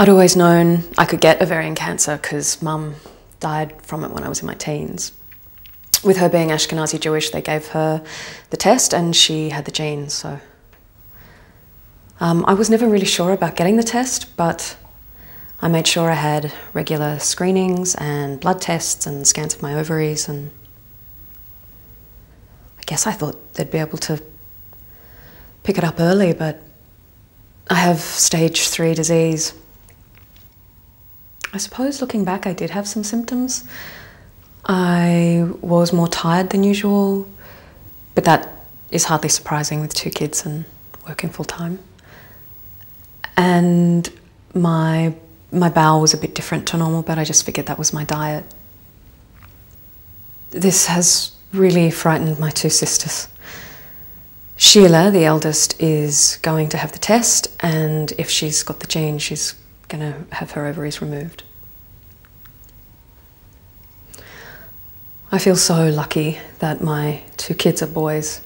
I'd always known I could get ovarian cancer because mum died from it when I was in my teens. With her being Ashkenazi Jewish, they gave her the test and she had the genes, so. Um, I was never really sure about getting the test, but I made sure I had regular screenings and blood tests and scans of my ovaries, and I guess I thought they'd be able to pick it up early, but I have stage three disease. I suppose looking back, I did have some symptoms. I was more tired than usual, but that is hardly surprising with two kids and working full time. And my my bowel was a bit different to normal, but I just figured that was my diet. This has really frightened my two sisters. Sheila, the eldest, is going to have the test, and if she's got the gene, she's going to have her ovaries removed. I feel so lucky that my two kids are boys.